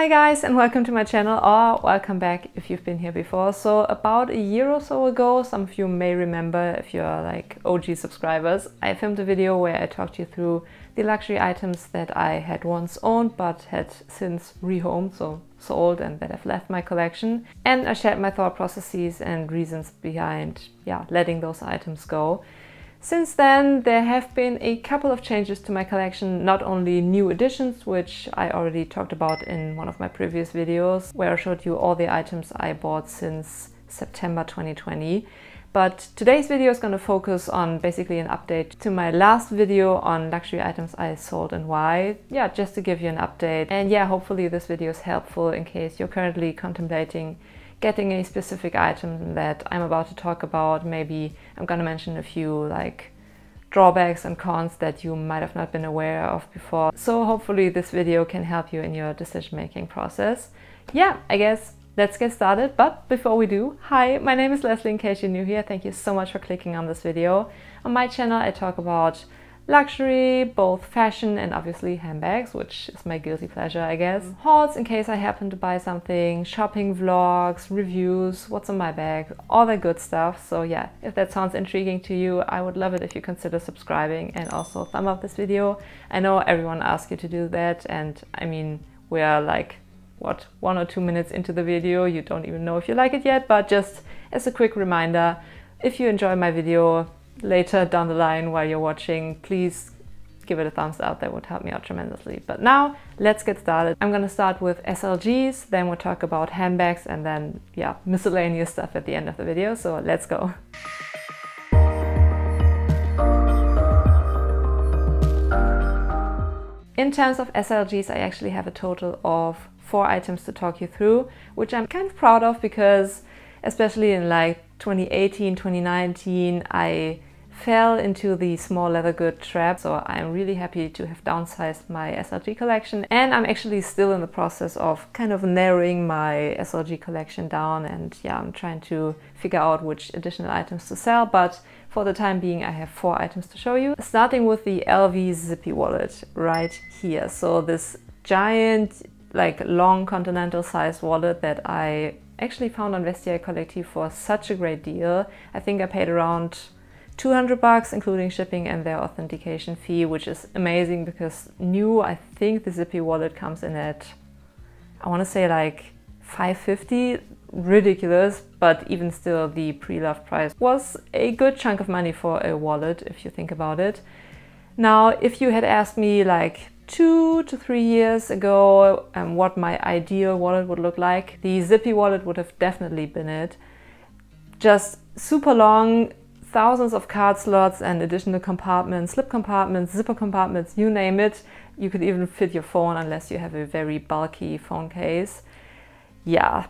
Hi guys and welcome to my channel or welcome back if you've been here before. So about a year or so ago, some of you may remember if you're like OG subscribers, I filmed a video where I talked you through the luxury items that I had once owned but had since rehomed, so sold and that have left my collection. And I shared my thought processes and reasons behind yeah, letting those items go. Since then, there have been a couple of changes to my collection, not only new additions, which I already talked about in one of my previous videos, where I showed you all the items I bought since September 2020, but today's video is going to focus on basically an update to my last video on luxury items I sold and why. Yeah, just to give you an update. And yeah, hopefully this video is helpful in case you're currently contemplating getting a specific item that I'm about to talk about. Maybe I'm gonna mention a few like drawbacks and cons that you might have not been aware of before. So hopefully this video can help you in your decision making process. Yeah, I guess let's get started. But before we do, hi, my name is Lesley in case you're new here. Thank you so much for clicking on this video. On my channel I talk about luxury, both fashion and obviously handbags, which is my guilty pleasure, I guess. Mm. Hauls in case I happen to buy something, shopping vlogs, reviews, what's in my bag, all that good stuff. So yeah, if that sounds intriguing to you, I would love it if you consider subscribing and also thumb up this video. I know everyone asks you to do that and I mean, we are like what one or two minutes into the video you don't even know if you like it yet but just as a quick reminder if you enjoy my video later down the line while you're watching, please give it a thumbs up. That would help me out tremendously. But now let's get started. I'm going to start with SLGs, then we'll talk about handbags and then, yeah, miscellaneous stuff at the end of the video. So let's go. In terms of SLGs, I actually have a total of four items to talk you through, which I'm kind of proud of because especially in like 2018, 2019, I fell into the small leather good trap. So I'm really happy to have downsized my SLG collection. And I'm actually still in the process of kind of narrowing my SLG collection down. And yeah, I'm trying to figure out which additional items to sell. But for the time being, I have four items to show you. Starting with the LV Zippy wallet right here. So this giant, like long continental size wallet that I actually found on Vestiaire Collective for such a great deal. I think I paid around 200 bucks including shipping and their authentication fee which is amazing because new I think the Zippy wallet comes in at I want to say like 550 ridiculous but even still the pre-loved price was a good chunk of money for a wallet if you think about it. Now if you had asked me like two to three years ago um, what my ideal wallet would look like the Zippy wallet would have definitely been it. Just super long thousands of card slots and additional compartments, slip compartments, zipper compartments, you name it. You could even fit your phone unless you have a very bulky phone case. Yeah.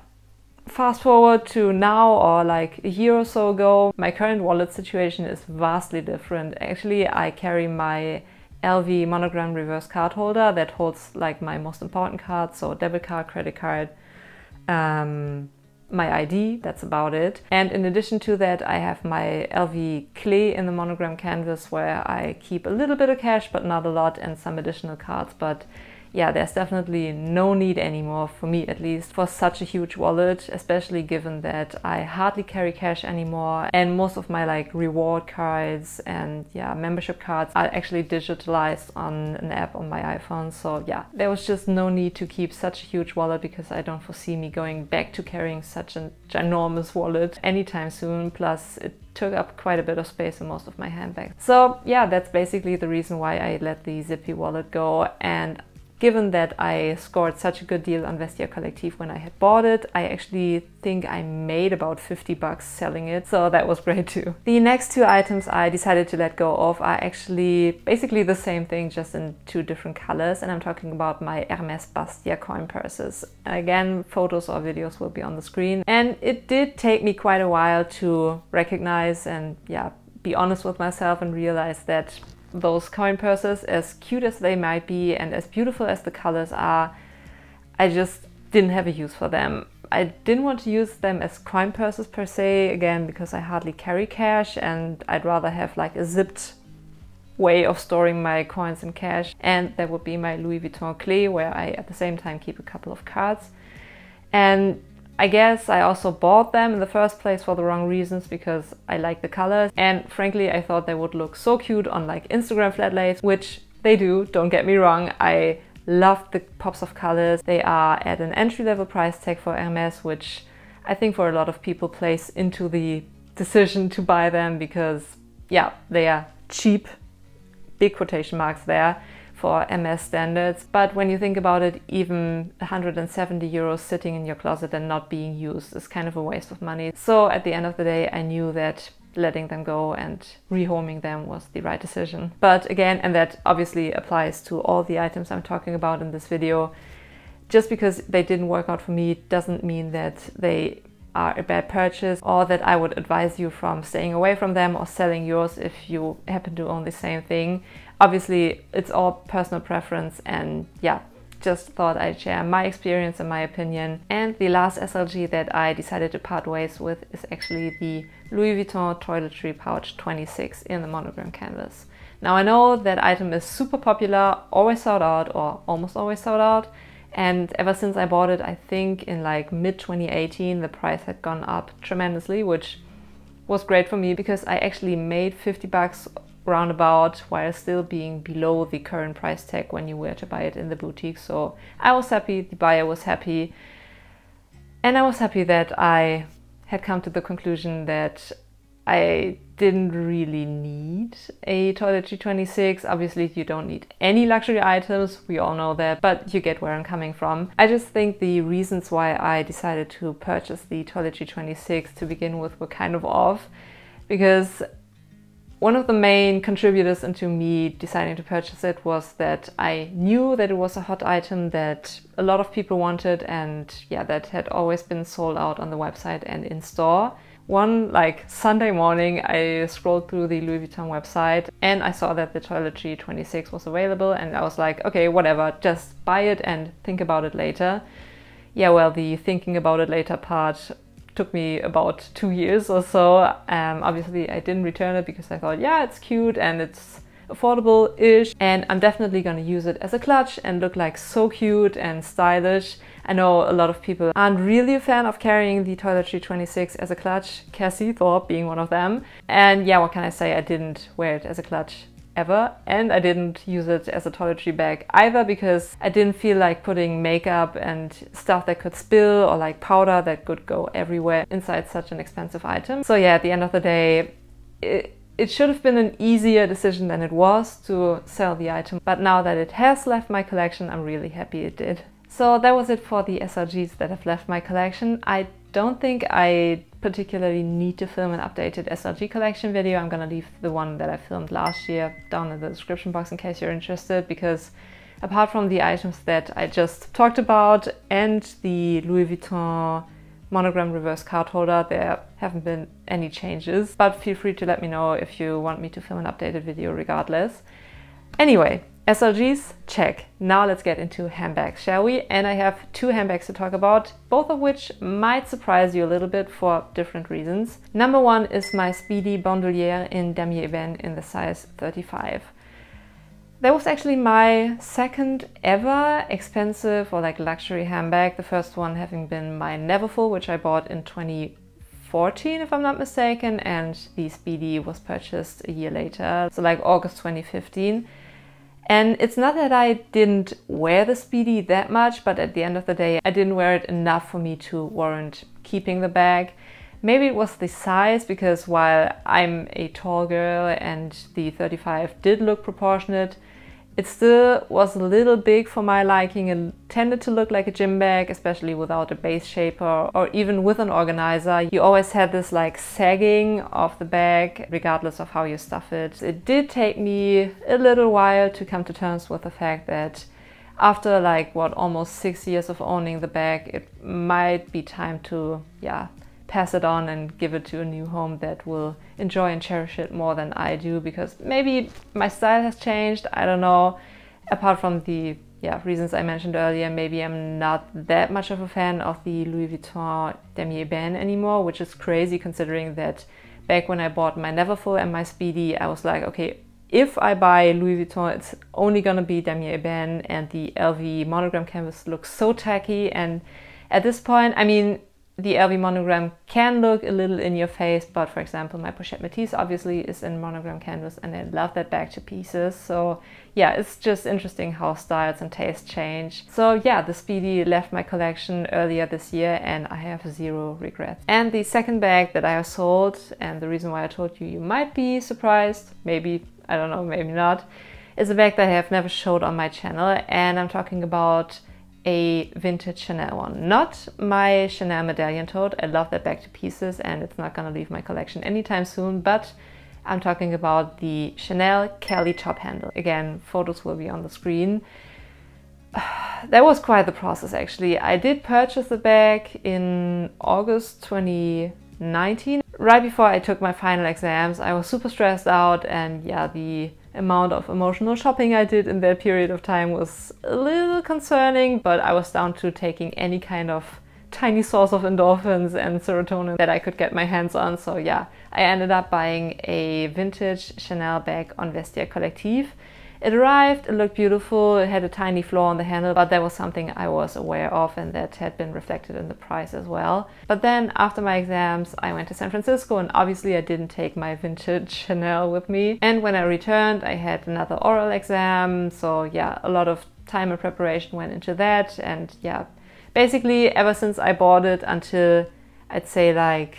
Fast forward to now or like a year or so ago, my current wallet situation is vastly different. Actually, I carry my LV monogram reverse card holder that holds like my most important cards, so debit card, credit card, um, my ID, that's about it. And in addition to that, I have my LV Clé in the monogram canvas where I keep a little bit of cash, but not a lot, and some additional cards. But yeah, there's definitely no need anymore, for me at least, for such a huge wallet, especially given that I hardly carry cash anymore and most of my like reward cards and yeah, membership cards are actually digitalized on an app on my iPhone. So yeah, there was just no need to keep such a huge wallet because I don't foresee me going back to carrying such a ginormous wallet anytime soon. Plus it took up quite a bit of space in most of my handbags. So yeah, that's basically the reason why I let the Zippy wallet go and given that I scored such a good deal on Vestiaire Collective when I had bought it, I actually think I made about 50 bucks selling it, so that was great too. The next two items I decided to let go of are actually basically the same thing, just in two different colors, and I'm talking about my Hermes Bastia coin purses. Again, photos or videos will be on the screen, and it did take me quite a while to recognize and yeah, be honest with myself and realize that those coin purses, as cute as they might be and as beautiful as the colors are, I just didn't have a use for them. I didn't want to use them as coin purses per se, again, because I hardly carry cash and I'd rather have like a zipped way of storing my coins and cash. And that would be my Louis Vuitton Clé, where I at the same time keep a couple of cards. And I guess I also bought them in the first place for the wrong reasons because I like the colors. And frankly, I thought they would look so cute on like Instagram flat lays, which they do, don't get me wrong. I love the pops of colors. They are at an entry level price tag for Hermes, which I think for a lot of people plays into the decision to buy them because, yeah, they are cheap, big quotation marks there for Hermes standards. But when you think about it, even 170 euros sitting in your closet and not being used is kind of a waste of money. So at the end of the day, I knew that letting them go and rehoming them was the right decision. But again, and that obviously applies to all the items I'm talking about in this video, just because they didn't work out for me doesn't mean that they are a bad purchase or that I would advise you from staying away from them or selling yours if you happen to own the same thing. Obviously, it's all personal preference and yeah, just thought I'd share my experience and my opinion. And the last SLG that I decided to part ways with is actually the Louis Vuitton Toiletry Pouch 26 in the monogram canvas. Now I know that item is super popular, always sold out or almost always sold out. And ever since I bought it, I think in like mid 2018, the price had gone up tremendously, which was great for me because I actually made 50 bucks roundabout while still being below the current price tag when you were to buy it in the boutique. So I was happy, the buyer was happy, and I was happy that I had come to the conclusion that I didn't really need a Toiletry 26. Obviously, you don't need any luxury items, we all know that, but you get where I'm coming from. I just think the reasons why I decided to purchase the Toiletry 26 to begin with were kind of off because one of the main contributors into me deciding to purchase it was that I knew that it was a hot item that a lot of people wanted and yeah, that had always been sold out on the website and in store. One like Sunday morning, I scrolled through the Louis Vuitton website and I saw that the Toiletry 26 was available, and I was like, okay, whatever, just buy it and think about it later. Yeah, well, the thinking about it later part took me about two years or so. Um, obviously, I didn't return it because I thought, yeah, it's cute and it's affordable-ish and I'm definitely gonna use it as a clutch and look like so cute and stylish. I know a lot of people aren't really a fan of carrying the Toiletry 26 as a clutch, Cassie Thorpe being one of them. And yeah, what can I say? I didn't wear it as a clutch ever and I didn't use it as a toiletry bag either because I didn't feel like putting makeup and stuff that could spill or like powder that could go everywhere inside such an expensive item. So yeah, at the end of the day, it, it should have been an easier decision than it was to sell the item, but now that it has left my collection, I'm really happy it did. So that was it for the SLGs that have left my collection. I don't think I particularly need to film an updated SLG collection video. I'm gonna leave the one that I filmed last year down in the description box in case you're interested because apart from the items that I just talked about and the Louis Vuitton monogram reverse card holder. There haven't been any changes, but feel free to let me know if you want me to film an updated video regardless. Anyway, SLGs, check. Now let's get into handbags, shall we? And I have two handbags to talk about, both of which might surprise you a little bit for different reasons. Number one is my Speedy Bandoulière in Damier Ebene in the size 35. That was actually my second ever expensive or like luxury handbag. The first one having been my Neverfull, which I bought in 2014 if I'm not mistaken, and the Speedy was purchased a year later, so like August 2015. And it's not that I didn't wear the Speedy that much, but at the end of the day, I didn't wear it enough for me to warrant keeping the bag. Maybe it was the size because while I'm a tall girl and the 35 did look proportionate, it still was a little big for my liking and tended to look like a gym bag, especially without a base shaper or even with an organizer. You always had this like sagging of the bag, regardless of how you stuff it. It did take me a little while to come to terms with the fact that after like what almost six years of owning the bag, it might be time to yeah pass it on and give it to a new home that will enjoy and cherish it more than I do because maybe my style has changed. I don't know. Apart from the yeah reasons I mentioned earlier, maybe I'm not that much of a fan of the Louis Vuitton Damier Ebene anymore, which is crazy considering that back when I bought my Neverfull and my Speedy, I was like, okay, if I buy Louis Vuitton, it's only gonna be Damier Ebene and the LV monogram canvas looks so tacky. And at this point, I mean, the LV monogram can look a little in your face, but for example, my Pochette Métis obviously is in monogram canvas and I love that bag to pieces. So yeah, it's just interesting how styles and taste change. So yeah, the Speedy left my collection earlier this year and I have zero regrets. And the second bag that I have sold, and the reason why I told you you might be surprised, maybe, I don't know, maybe not, is a bag that I have never showed on my channel and I'm talking about a vintage Chanel one. Not my Chanel medallion tote. I love that back to pieces and it's not gonna leave my collection anytime soon, but I'm talking about the Chanel Kelly top handle. Again, photos will be on the screen. that was quite the process actually. I did purchase the bag in August 2019. Right before I took my final exams, I was super stressed out and yeah, the amount of emotional shopping I did in that period of time was a little concerning, but I was down to taking any kind of tiny source of endorphins and serotonin that I could get my hands on. So yeah, I ended up buying a vintage Chanel bag on Vestiaire Collective it arrived, it looked beautiful, it had a tiny flaw on the handle, but that was something I was aware of and that had been reflected in the price as well. But then after my exams, I went to San Francisco and obviously I didn't take my vintage Chanel with me. And when I returned, I had another oral exam. So yeah, a lot of time and preparation went into that. And yeah, basically ever since I bought it until I'd say like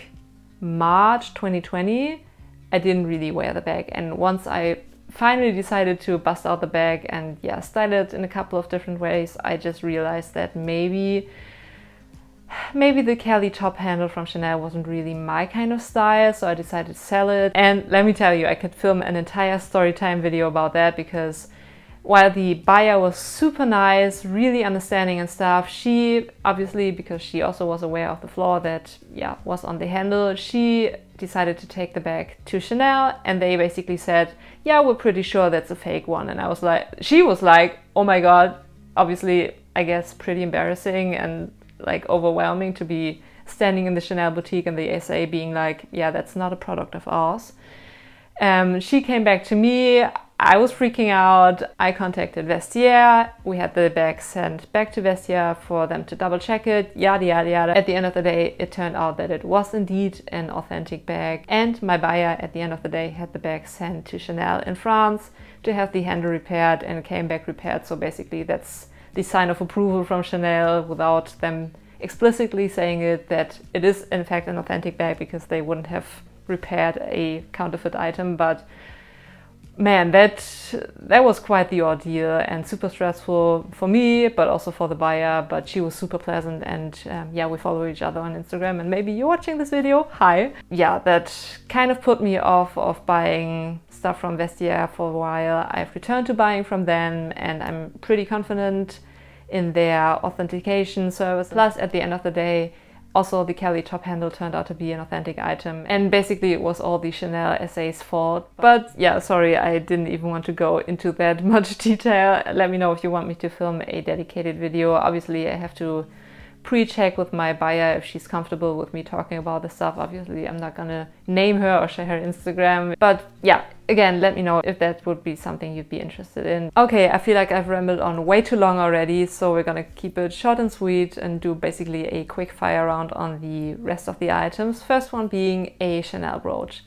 March 2020, I didn't really wear the bag. And once I finally decided to bust out the bag and yeah, style it in a couple of different ways, I just realized that maybe maybe the Kelly top handle from Chanel wasn't really my kind of style, so I decided to sell it. And let me tell you, I could film an entire story time video about that because while the buyer was super nice, really understanding and stuff, she obviously, because she also was aware of the flaw that yeah was on the handle, she decided to take the bag to Chanel and they basically said, yeah, we're pretty sure that's a fake one. And I was like, she was like, oh my God, obviously, I guess pretty embarrassing and like overwhelming to be standing in the Chanel boutique and the SA being like, yeah, that's not a product of ours. Um, she came back to me. I was freaking out. I contacted Vestiaire. We had the bag sent back to Vestiaire for them to double check it, yada yada yada. At the end of the day, it turned out that it was indeed an authentic bag. And my buyer, at the end of the day, had the bag sent to Chanel in France to have the handle repaired and came back repaired. So basically, that's the sign of approval from Chanel without them explicitly saying it that it is in fact an authentic bag because they wouldn't have repaired a counterfeit item. But man, that that was quite the ordeal and super stressful for me, but also for the buyer. But she was super pleasant, and um, yeah, we follow each other on Instagram. And maybe you're watching this video. Hi. Yeah, that kind of put me off of buying stuff from Vestiaire for a while. I've returned to buying from them, and I'm pretty confident in their authentication service. Plus, at the end of the day, also, the Kelly top handle turned out to be an authentic item, and basically it was all the Chanel SA's fault. But yeah, sorry, I didn't even want to go into that much detail. Let me know if you want me to film a dedicated video. Obviously, I have to pre-check with my buyer if she's comfortable with me talking about the stuff. Obviously, I'm not gonna name her or share her Instagram. But yeah, again, let me know if that would be something you'd be interested in. Okay, I feel like I've rambled on way too long already, so we're gonna keep it short and sweet and do basically a quick fire round on the rest of the items. First one being a Chanel brooch.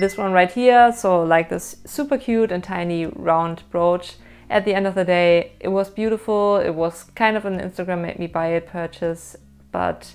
This one right here, so like this super cute and tiny round brooch at the end of the day, it was beautiful. It was kind of an Instagram made me buy it purchase, but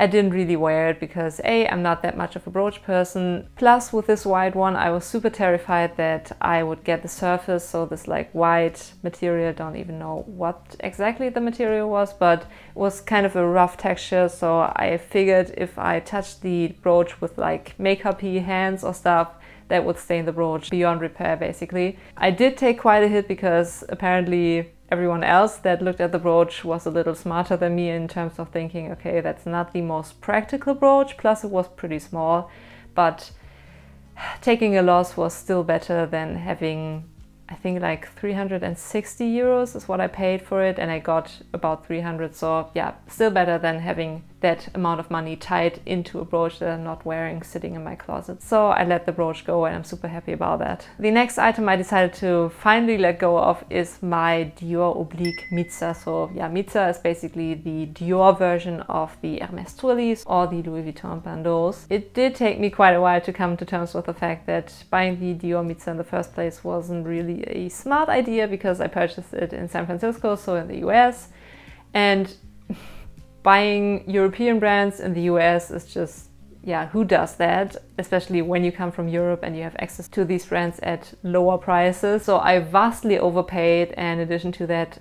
I didn't really wear it because A, I'm not that much of a brooch person. Plus, with this white one, I was super terrified that I would get the surface, so this like white material, don't even know what exactly the material was, but it was kind of a rough texture, so I figured if I touched the brooch with like makeupy hands or stuff, that would stain the brooch beyond repair basically. I did take quite a hit because apparently everyone else that looked at the brooch was a little smarter than me in terms of thinking, okay, that's not the most practical brooch, plus it was pretty small, but taking a loss was still better than having I think like 360 euros is what I paid for it and I got about 300 so yeah still better than having that amount of money tied into a brooch that I'm not wearing sitting in my closet. So I let the brooch go and I'm super happy about that. The next item I decided to finally let go of is my Dior Oblique Mitzah. So yeah, Mitzah is basically the Dior version of the Hermes Twillies or the Louis Vuitton bandeaus. It did take me quite a while to come to terms with the fact that buying the Dior Mitzah in the first place wasn't really a smart idea because I purchased it in San Francisco, so in the US. And buying European brands in the US is just, yeah, who does that? Especially when you come from Europe and you have access to these brands at lower prices. So I vastly overpaid, and in addition to that,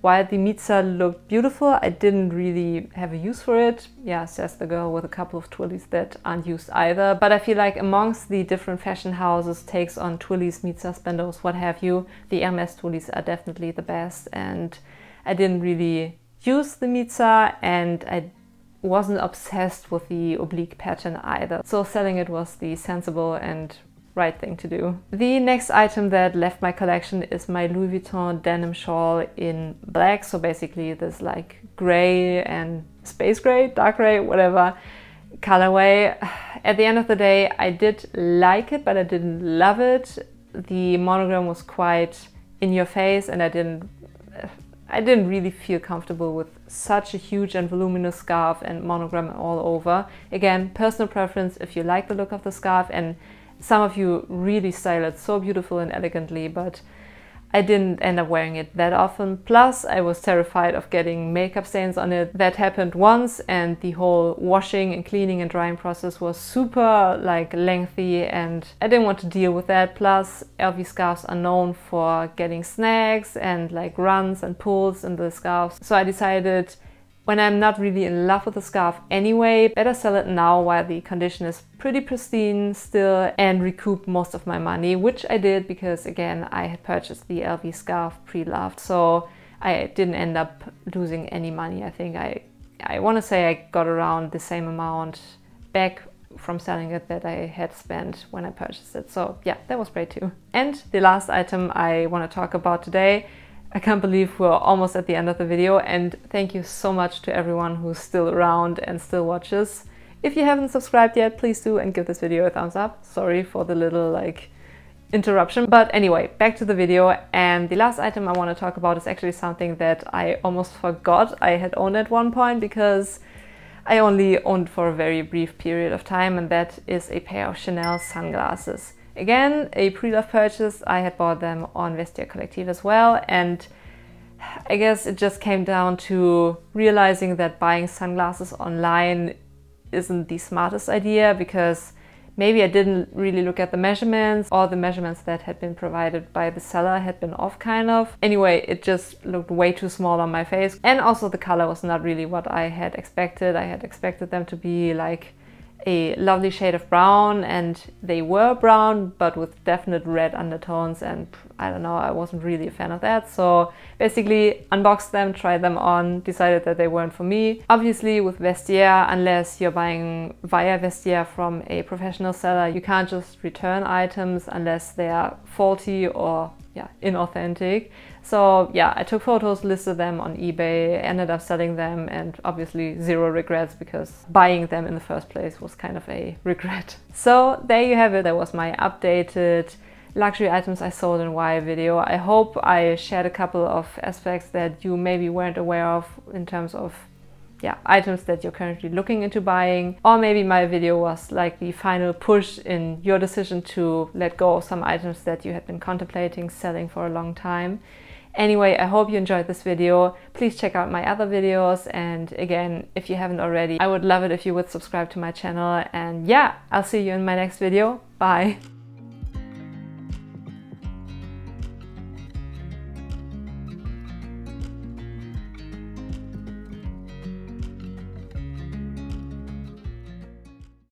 while the Mitzah looked beautiful, I didn't really have a use for it. Yeah, says the girl with a couple of twillies that aren't used either. But I feel like amongst the different fashion houses, takes on twillies, Mitzahs, bandeaus, what have you, the Hermes twillies are definitely the best. And I didn't really use the Mitzah and I wasn't obsessed with the oblique pattern either. So selling it was the sensible and right thing to do. The next item that left my collection is my Louis Vuitton denim shawl in black. So basically this like gray and space gray, dark gray, whatever colorway. At the end of the day, I did like it, but I didn't love it. The monogram was quite in your face and I didn't I didn't really feel comfortable with such a huge and voluminous scarf and monogram all over. Again, personal preference if you like the look of the scarf and some of you really style it so beautiful and elegantly, but I didn't end up wearing it that often. Plus, I was terrified of getting makeup stains on it. That happened once and the whole washing and cleaning and drying process was super like lengthy and I didn't want to deal with that. Plus, LV scarves are known for getting snags and like runs and pulls in the scarves. So I decided when I'm not really in love with the scarf anyway, better sell it now while the condition is pretty pristine still and recoup most of my money, which I did because again, I had purchased the LV scarf pre-loved, so I didn't end up losing any money. I think I, I want to say I got around the same amount back from selling it that I had spent when I purchased it. So yeah, that was great too. And the last item I want to talk about today I can't believe we're almost at the end of the video and thank you so much to everyone who's still around and still watches. If you haven't subscribed yet, please do and give this video a thumbs up. Sorry for the little like interruption. But anyway, back to the video. And the last item I want to talk about is actually something that I almost forgot I had owned at one point because I only owned for a very brief period of time and that is a pair of Chanel sunglasses. Again, a pre-love purchase. I had bought them on Vestiaire Collective as well. And I guess it just came down to realizing that buying sunglasses online isn't the smartest idea because maybe I didn't really look at the measurements or the measurements that had been provided by the seller had been off kind of. Anyway, it just looked way too small on my face and also the color was not really what I had expected. I had expected them to be like a lovely shade of brown and they were brown but with definite red undertones and I don't know, I wasn't really a fan of that. So basically unboxed them, tried them on, decided that they weren't for me. Obviously with Vestiaire, unless you're buying via Vestiaire from a professional seller, you can't just return items unless they are faulty or yeah, inauthentic. So yeah, I took photos, listed them on eBay, ended up selling them and obviously zero regrets because buying them in the first place was kind of a regret. So there you have it, that was my updated luxury items I sold in why video. I hope I shared a couple of aspects that you maybe weren't aware of in terms of yeah, items that you're currently looking into buying. Or maybe my video was like the final push in your decision to let go of some items that you had been contemplating selling for a long time. Anyway, I hope you enjoyed this video. Please check out my other videos. And again, if you haven't already, I would love it if you would subscribe to my channel. And yeah, I'll see you in my next video. Bye.